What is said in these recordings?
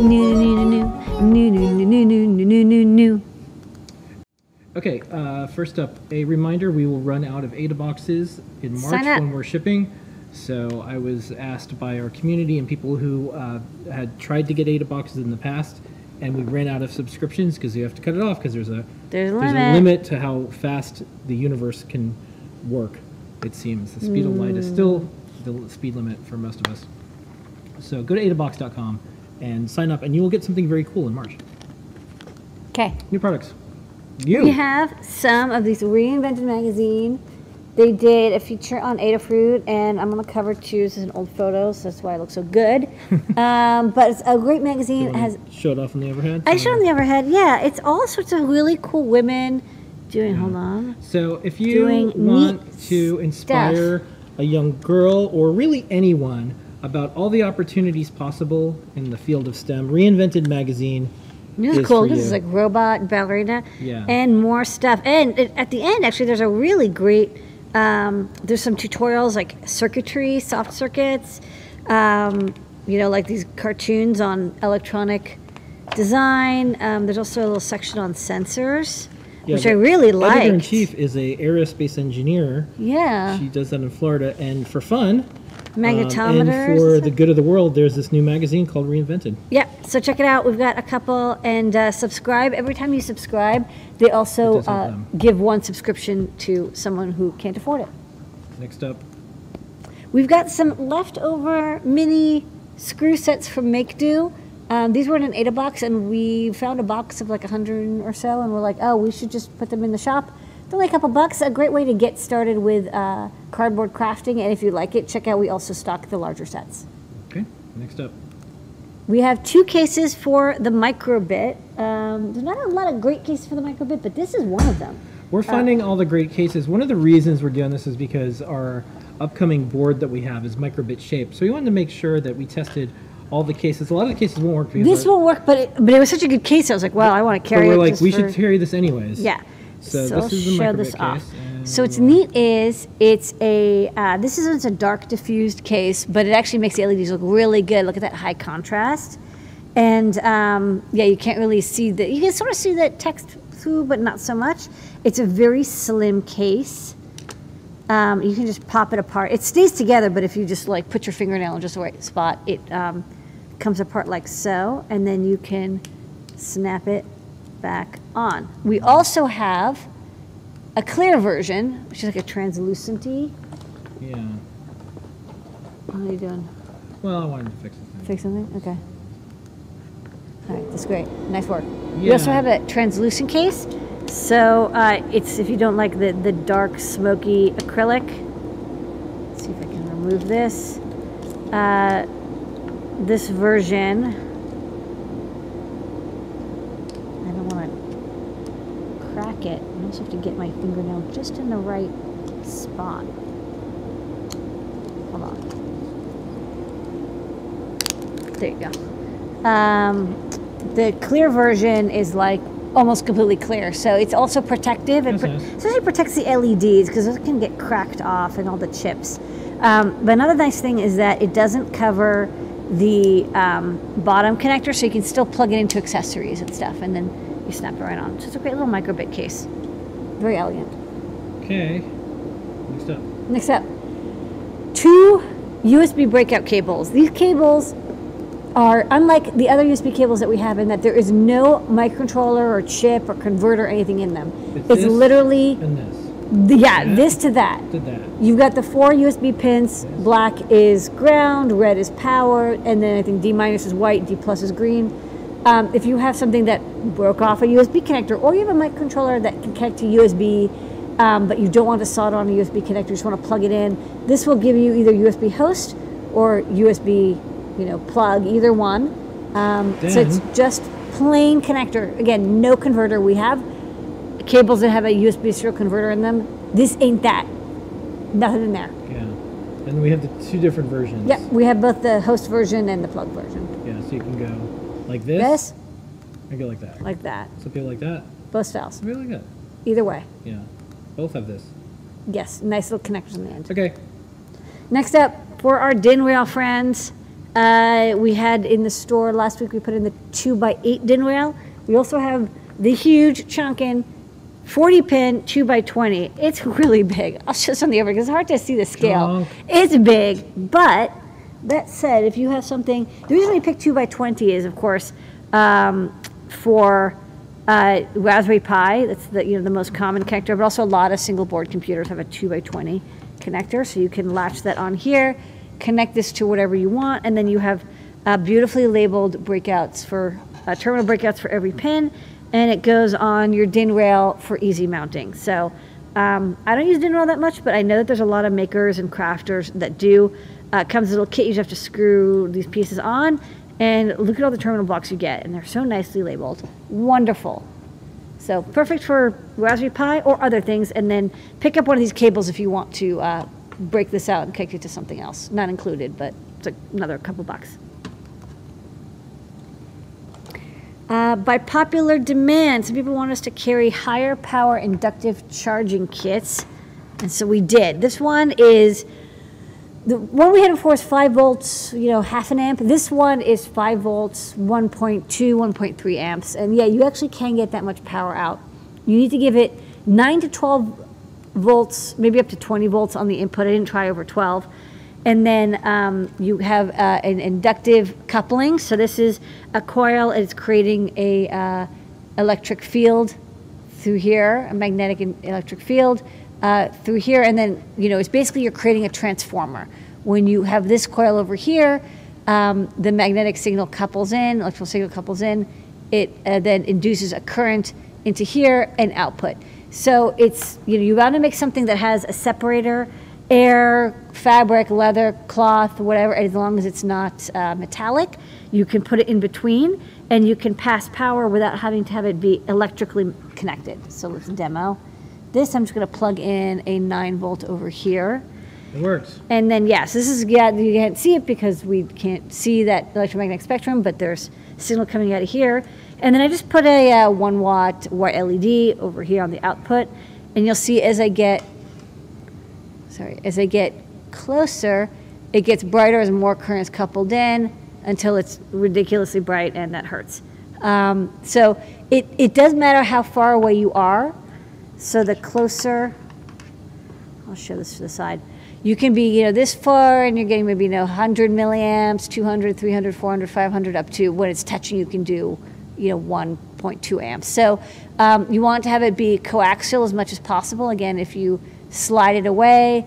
New, new, new, new, new, new, new, new, new, new. Okay, uh, first up, a reminder we will run out of AdaBoxes in March when we're shipping. So I was asked by our community and people who uh, had tried to get AdaBoxes in the past, and we ran out of subscriptions because you have to cut it off because there's a There's a limit. a limit to how fast the universe can work. It seems the speed of light is still the speed limit for most of us. So go to adabox.com and sign up, and you will get something very cool in March. Okay. New products. You. We have some of these Reinvented magazine. They did a feature on Adafruit, and I'm on the cover too. This is an old photo, so that's why it looks so good. um, but it's a great magazine. It has show it off on the overhead. I showed on the overhead. Yeah, it's all sorts of really cool women doing. Hold on. So if you doing want to inspire a young girl or really anyone about all the opportunities possible in the field of STEM, Reinvented Magazine This is is cool. This you. is like robot ballerina. Yeah. And more stuff. And it, at the end, actually, there's a really great. Um, there's some tutorials like circuitry, soft circuits. Um, you know, like these cartoons on electronic design. Um, there's also a little section on sensors, Yeah, which I really Editor in chief is a aerospace engineer. Yeah. She does that in Florida, and for fun, um, Magnetometers. and for the good of the world, there's this new magazine called Reinvented. Yeah, so check it out. We've got a couple, and uh, subscribe. Every time you subscribe, they also uh, give one subscription to someone who can't afford it. Next up, We've got some leftover mini screw sets from Makedo. Um, these were in an AdaBox, and we found a box of like a hundred or so, and we're like, oh, we should just put them in the shop. They're only a couple bucks. A great way to get started with uh, cardboard crafting, and if you like it, check out. We also stock the larger sets. okay. Next up, We have two cases for the microbit. Um, there's not a lot of great cases for the microbit, but this is one of them. We're finding all the great cases. One of the reasons we're doing this is because our upcoming board that we have is microbit shaped. So we wanted to make sure that we tested all the cases. A lot of the cases won't work because This won't work, but it, but it was such a good case. I was like, wow, I want to carry. but we're like we for- should carry this anyways. Yeah. So, I'll this is the show this off. So what's neat is it's a uh, this is a dark diffused case, but it actually makes the LEDs look really good. Look at that high contrast, and um, yeah, you can't really see the you can sort of see the text through, but not so much. It's a very slim case. Um, you can just pop it apart. It stays together, but if you just like put your fingernail in just the right spot, it um, comes apart like so, and then you can snap it back on. We also have a clear version, which is like a translucenty. Yeah. How are you doing? Well, I wanted to fix it. Fix something? Okay. All right, that's great. Nice work. We also have a translucent case. So uh, it's if you don't like the, the dark, smoky acrylic. Let's see if I can remove this. Uh, this version. I don't want I also have to get my fingernail just in the right spot. Hold on. There you go. Um, the clear version is like almost completely clear, so it's also protective. It pro- especially protects the LEDs because those can get cracked off and all the chips. Um, but another nice thing is that it doesn't cover the um, bottom connector, so you can still plug it into accessories and stuff, and then you snap it right on. So it's a great little microbit case. Very elegant. Okay. Next up. Next up, two USB breakout cables. These cables are unlike the other USB cables that we have in that there is no microcontroller or chip or converter or anything in them. It's It's, literally, And this. the, yeah, Yeah. this to that. Did that. You've got the four USB pins. Black is ground, red is power, and then I think D minus is white, D plus is green. Um, if you have something that broke off a USB connector, or you have a microcontroller that can connect to USB, um, but you don't want to solder on a USB connector, you just want to plug it in, this will give you either USB host or USB, you know, plug, either one. Um, so it's just plain connector. Again, no converter. We have cables that have a USB serial converter in them. This ain't that. Nothing in there. Yeah. And we have the two different versions. Yep, we have both the host version and the plug version. Yeah, so you can go like this. This, I go like that. like that. Some people like that. Both styles. Like that. Either way. Yeah. Both have this. Yes, nice little connectors in the end. Okay. Next up, for our DIN rail friends, Uh, we had in the store last week, we put in the two by eight DIN rail. We also have the huge chunkin 40 pin two by 20. It's really big. I'll show some of the over because it's hard to see the scale. Chunk. It's big, but that said, if you have something, the reason we pick two by 20 is, of course, um, for uh, Raspberry Pi. That's the you know the most common connector, but also a lot of single board computers have a two by 20 connector, so you can latch that on here, connect this to whatever you want, and then you have uh, beautifully labeled breakouts for uh, terminal breakouts for every pin, and it goes on your DIN rail for easy mounting. So. Um, I don't use DIN rail that much, but I know that there's a lot of makers and crafters that do. Uh, comes a little kit. You just have to screw these pieces on, and look at all the terminal blocks you get, and they're so nicely labeled. Wonderful. So perfect for Raspberry Pi or other things, and then pick up one of these cables if you want to uh, break this out and connect it to something else. Not included, but it's another couple bucks. Uh, by popular demand, some people want us to carry higher power inductive charging kits, and so we did. This one is the one we had before is 5 volts, you know, half an amp. This one is 5 volts, 1.2, 1.3 amps. And yeah, you actually can get that much power out. You need to give it 9 to 12 volts, maybe up to 20 volts on the input. I didn't try over 12. And then um, you have uh, an inductive coupling. So this is a coil. It's creating a uh, electric field through here, a magnetic and electric field uh, through here, and then you know it's basically you're creating a transformer. When you have this coil over here, um, the magnetic signal couples in, electrical signal couples in, it uh, then induces a current into here and output. So it's you know you want to make something that has a separator, air, fabric, leather, cloth, whatever, as long as it's not uh, metallic. You can put it in between, and you can pass power without having to have it be electrically connected. So let's demo. This, I'm just going to plug in a 9 volt over here. It works. And then, yes, this is, yeah, you can't see it because we can't see that electromagnetic spectrum, but there's signal coming out of here. And then I just put a uh, 1 watt white LED over here on the output. And you'll see as I get, sorry, as I get closer, it gets brighter as more current is coupled in until it's ridiculously bright and that hurts. Um, so it, it does matter how far away you are. So the closer, I'll show this to the side. You can be, you know, this far and you're getting maybe, you know, 100 milliamps, 200, 300, 400, 500, up to when it's touching, you can do, you know, 1.2 amps. So um, you want to have it be coaxial as much as possible. Again, if you slide it away,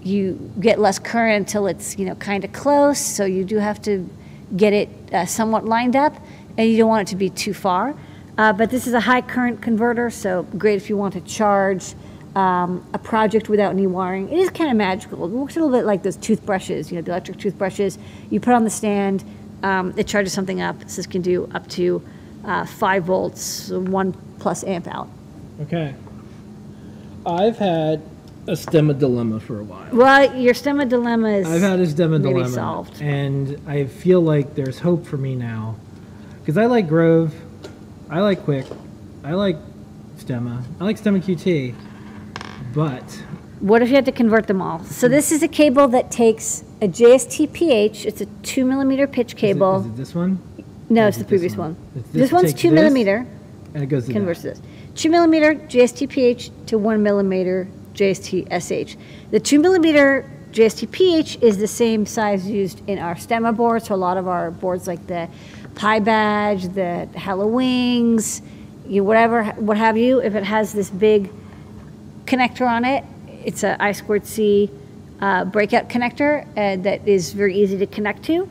you get less current until it's, you know, kind of close. So you do have to get it uh, somewhat lined up and you don't want it to be too far. Uh, but this is a high current converter, so great if you want to charge um, a project without any wiring. It is kind of magical. It works a little bit like those toothbrushes, you know, the electric toothbrushes. You put on the stand, um, it charges something up. So This can do up to uh, 5 volts, one plus amp out. Okay. I've had a stemma dilemma for a while. Well, your stemma dilemma is I've had a stemma maybe dilemma, solved. and I feel like there's hope for me now, because I like Grove, I like Qwiic, I like Stemma, I like Stemma QT, but What if you had to convert them all? So this is a cable that takes a JST-PH. It's a two millimeter pitch cable. is it this one? no, it's the previous this one. It's This, one's two this, millimeter. and it goes to converts that. this. Two millimeter JST-PH to one millimeter JST-SH. The two millimeter JST-PH is the same size used in our stemma board. So a lot of our boards like the PyBadge, the Hello Wings, you whatever, what have you, if it has this big connector on it, it's a I squared C uh, breakout connector uh, that is very easy to connect to.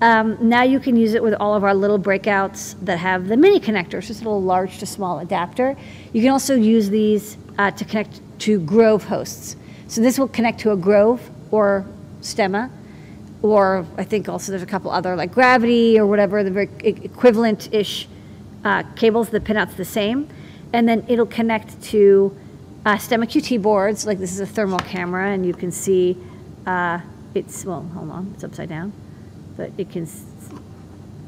Um, now you can use it with all of our little breakouts that have the mini connectors, just a little large to small adapter. You can also use these uh, to connect to Grove hosts. So this will connect to a Grove or Stemma, or I think also there's a couple other like Gravity or whatever, the very equivalent-ish uh, cables. The pinouts the same, and then it'll connect to uh, Stemma QT boards. Like this is a thermal camera, and you can see uh, it's well. Hold on, it's upside down, but it can.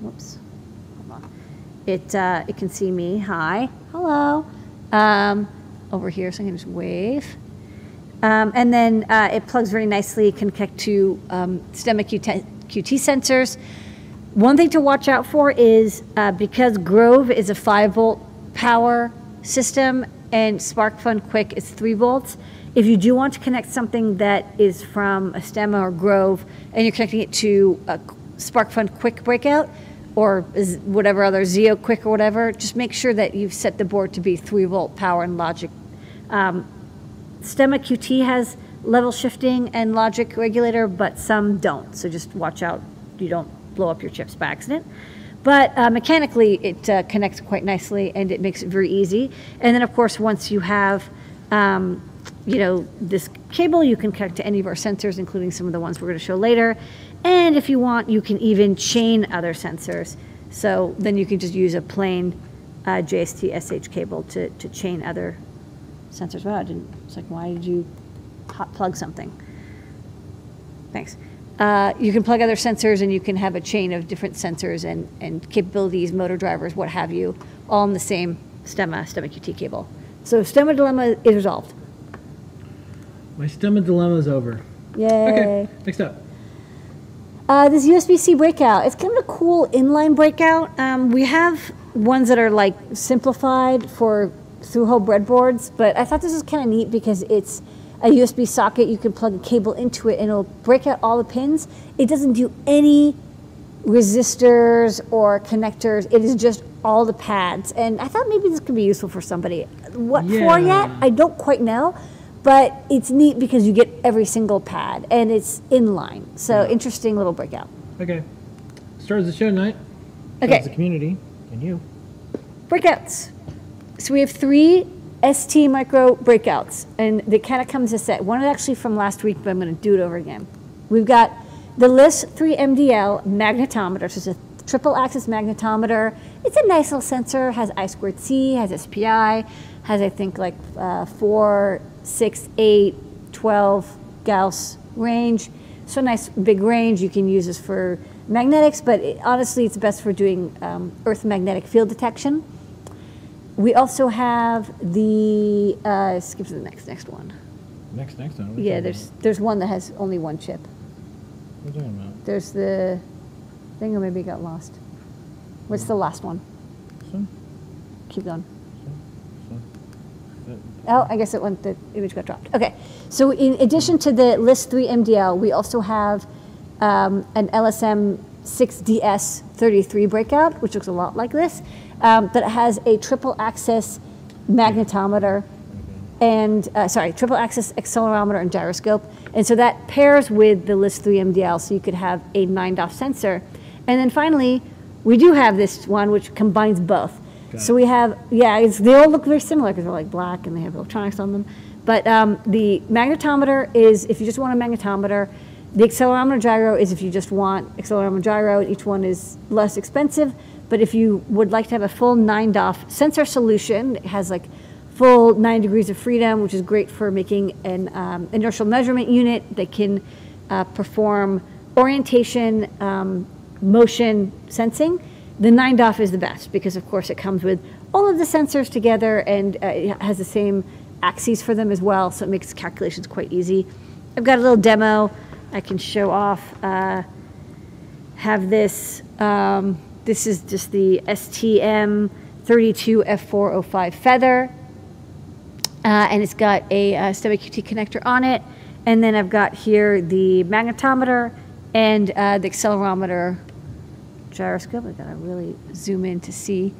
Whoops. Hold on. It uh, it can see me. Hi, hello. Um, over here, so I can just wave. Um, and then uh, it plugs very nicely, can connect to um, QT, QT sensors. One thing to watch out for is uh, because Grove is a 5 volt power system and SparkFun Qwiic is 3 volts. If you do want to connect something that is from a Stemma or Grove and you're connecting it to a SparkFun Qwiic breakout or whatever other Zeo Qwiic or whatever, just make sure that you've set the board to be 3 volt power and logic. Um, Stemma QT has level shifting and logic regulator, but some don't. So just watch out you don't blow up your chips by accident. But uh, mechanically, it uh, connects quite nicely and it makes it very easy. And then, of course, once you have, um, you know, this cable, you can connect to any of our sensors, including some of the ones we're going to show later. And if you want, you can even chain other sensors. So then you can just use a plain uh, JST SH cable to, to chain other sensors. Wow, I didn't, it's like, why did you hot plug something? Thanks. Uh, you can plug other sensors and you can have a chain of different sensors and, and capabilities, motor drivers, what have you, all in the same Stemma, Stemma QT cable. So Stemma dilemma is resolved. My Stemma dilemma is over. Yay. Okay, next up. Uh, this USB-C breakout, it's kind of a cool inline breakout. Um, we have ones that are like simplified for through-hole breadboards, but I thought this was kind of neat because it's a USB socket. You can plug a cable into it and it'll break out all the pins. It doesn't do any resistors or connectors. It is just all the pads. And I thought maybe this could be useful for somebody. What for yet? I don't quite know. But it's neat because you get every single pad and it's inline. So Yeah. interesting little breakout. Okay. Stars the show tonight. Okay. Stars the community. And you. Breakouts. So we have three ST micro breakouts, and they kind of come as a set. One is actually from last week, but I'm going to do it over again. We've got the LIS 3 MDL magnetometer. So it's a triple axis magnetometer. It's a nice little sensor, has I squared C, has SPI, has I think like uh, 4, 6, 8, 12 Gauss range. So nice big range. You can use this for magnetics, but it, honestly, it's best for doing um, Earth magnetic field detection. We also have the, uh, skip to the next, next one. Next, next one. What are you Yeah, talking there's, there's one that has only one chip. about? What are you talking about? There's the thing, or maybe it got lost. What's the last one? Keep going. That- Oh, I guess it went, the image got dropped. Okay. So in addition to the LIS 3 MDL, we also have um, an LSM 6DS 33 breakout, which looks a lot like this, um, that has a triple axis magnetometer and, uh, sorry, triple axis accelerometer and gyroscope. And so that pairs with the LIS 3 MDL, so you could have a 9 DOF sensor. And then finally, we do have this one which combines both. Got So it. we have, yeah, it's, they all look very similar because they're like black and they have electronics on them. But um, the magnetometer is if you just want a magnetometer. The accelerometer gyro is if you just want accelerometer gyro. Each one is less expensive. But if you would like to have a full 9 DOF sensor solution, it has like full 9 degrees of freedom, which is great for making an um, inertial measurement unit that can uh, perform orientation, um, motion sensing. The 9 DOF is the best because, of course, it comes with all of the sensors together and uh, it has the same axes for them as well, so it makes calculations quite easy. I've got a little demo I can show off. Uh, have this. Um, this is just the STM 32F405 Feather. Uh, and it's got a uh, Stemma QT connector on it. And then I've got here the magnetometer and uh, the accelerometer gyroscope. I gotta really zoom in to see.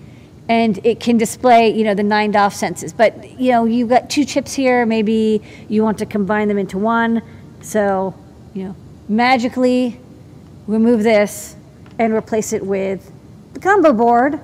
And it can display, you know, the nine DOF senses. But, you know, you've got two chips here. Maybe you want to combine them into one. So, you know, magically remove this and replace it with the combo board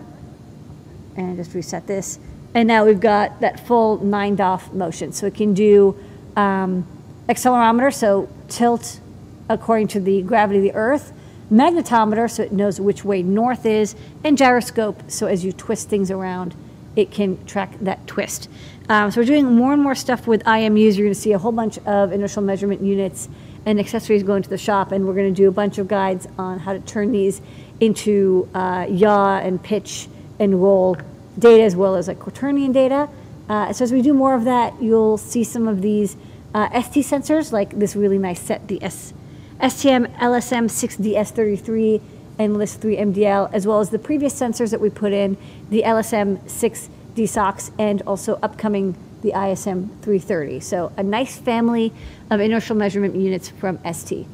and just reset this. And now we've got that full 9 DOF motion. So it can do um, accelerometer, so tilt according to the gravity of the Earth, magnetometer, so it knows which way north is, and gyroscope, so as you twist things around, it can track that twist. Um, so we're doing more and more stuff with IMUs. You're to see a whole bunch of inertial measurement units and accessories going to the shop, and we're going to do a bunch of guides on how to turn these into uh, yaw and pitch and roll data as well as like quaternion data. Uh, so as we do more of that, you'll see some of these uh, ST sensors, like this really nice set, the S, STM LSM 6DS33 and LIS 3 MDL, as well as the previous sensors that we put in, the LSM 6 DSOX, and also upcoming the ISM 330. So a nice family of inertial measurement units from ST.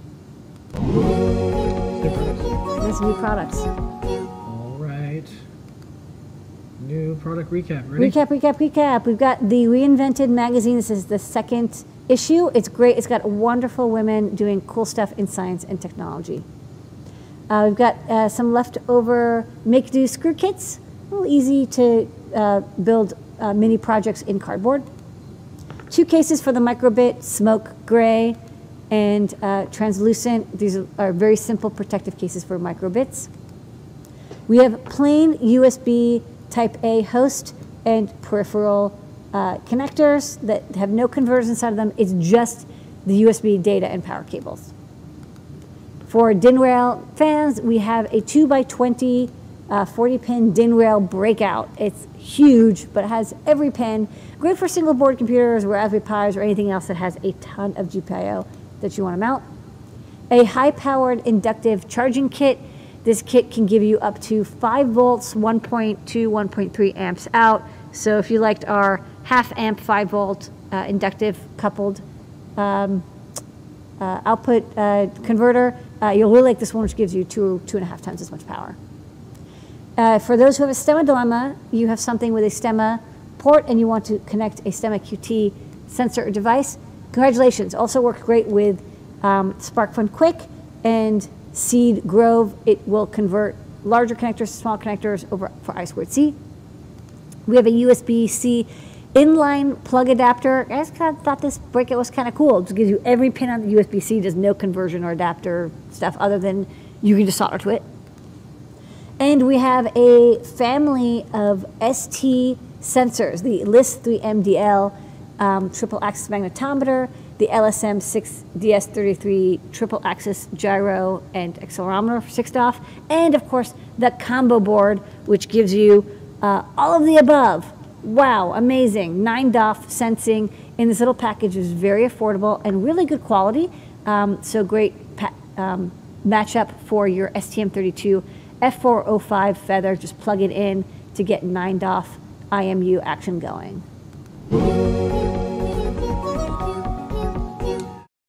Nice new products. All right. New product recap. Ready? Recap, recap, recap. We've got the Reinvented magazine. This is the second issue. It's great. It's got wonderful women doing cool stuff in science and technology. Uh, we've got uh, some leftover Makedo screw kits. A little easy to uh, build uh, mini projects in cardboard. Two cases for the microbit, smoke gray and uh, translucent. These are very simple protective cases for microbits. We have plain USB type A host and peripheral uh, connectors that have no converters inside of them. It's just the USB data and power cables. For DIN rail fans, we have a 2 by 20 uh, 40 pin DIN rail breakout. It's huge, but it has every pin. Great for single board computers or Raspberry Pis or anything else that has a ton of GPIO that you want to mount. A high powered inductive charging kit. This kit can give you up to 5 volts, 1.2, 1.3 amps out. So if you liked our half amp 5 volt uh, inductive coupled um, uh, output uh, converter, uh, you'll really like this one, which gives you two, two and a half times as much power. Uh, for those who have a STEMMA dilemma, you have something with a STEMMA port and you want to connect a STEMMA QT sensor or device, congratulations. Also works great with um, SparkFun Qwiic and Seeed Grove. It will convert larger connectors to small connectors over for I2C. We have a USB-C inline plug adapter. I just kind of thought this breakout was kind of cool. It just gives you every pin on the USB-C. does no conversion or adapter stuff other than you can just solder to it. And we have a family of ST sensors, the LIS3MDL um, triple axis magnetometer, the LSM6 DS33 triple axis gyro and accelerometer for 6 DOF, and of course the combo board, which gives you uh, all of the above. Wow, amazing. 9 DOF sensing in this little package is very affordable and really good quality. Um, so great um, matchup for your STM32 F405 feather. Just plug it in to get 9 DOF IMU action going.